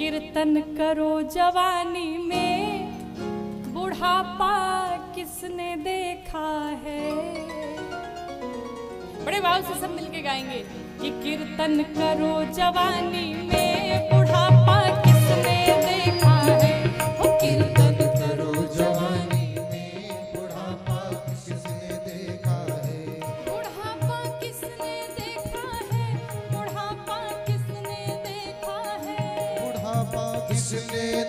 कीर्तन करो जवानी में। बुढ़ापा किसने देखा है? बड़े भाव से सब मिलके गाएँगे कि कीर्तन करो जवानी listening.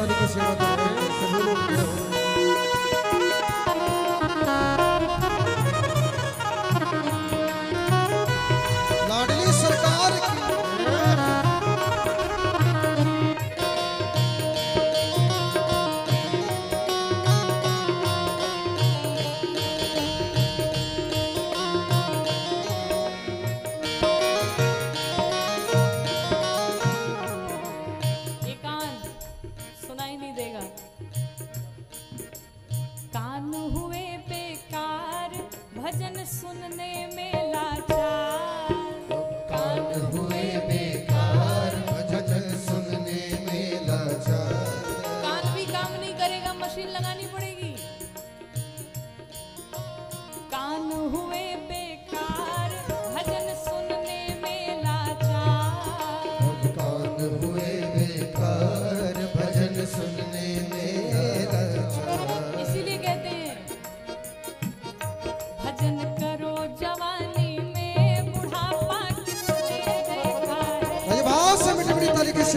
histórico se llama हुए बेकार। भजन सुनने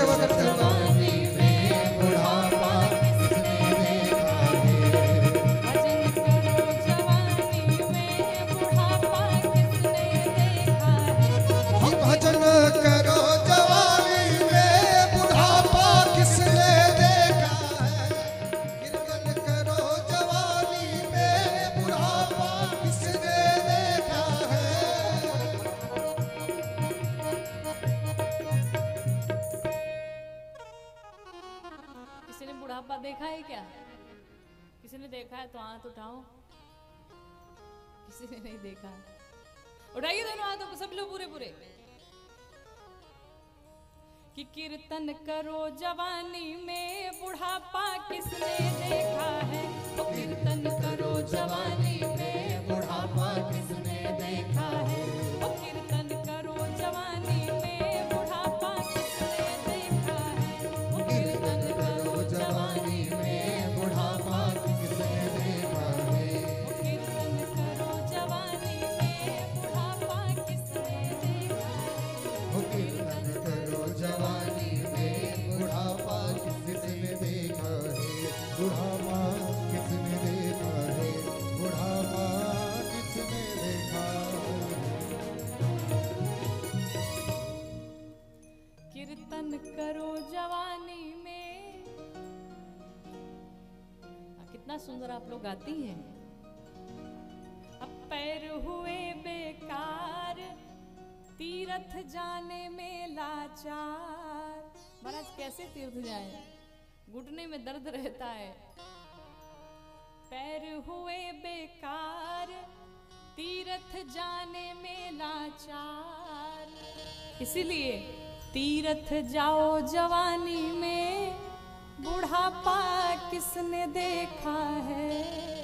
भाव से मीठी मीठी ताली की बुढ़ापा देखा है क्या? किसी ने देखा है तो हाथ उठाओ। किसी ने नहीं देखा। उठाइए दोनों हाथों को, सब लोग पूरे पूरे। कि कीर्तन करो जवानी में, बुढ़ापा किसने देखा है? तो कीर्तन करो जवानी में। कितना सुंदर आप लोग गाती हैं। पैर हुए बेकार तीर्थ जाने में लाचार। महाराज कैसे तीर्थ जाए? घुटने में दर्द रहता है। पैर हुए बेकार तीर्थ जाने में लाचार। इसीलिए तीर्थ जाओ जवानी में बुढ़ापा किसने देखा है?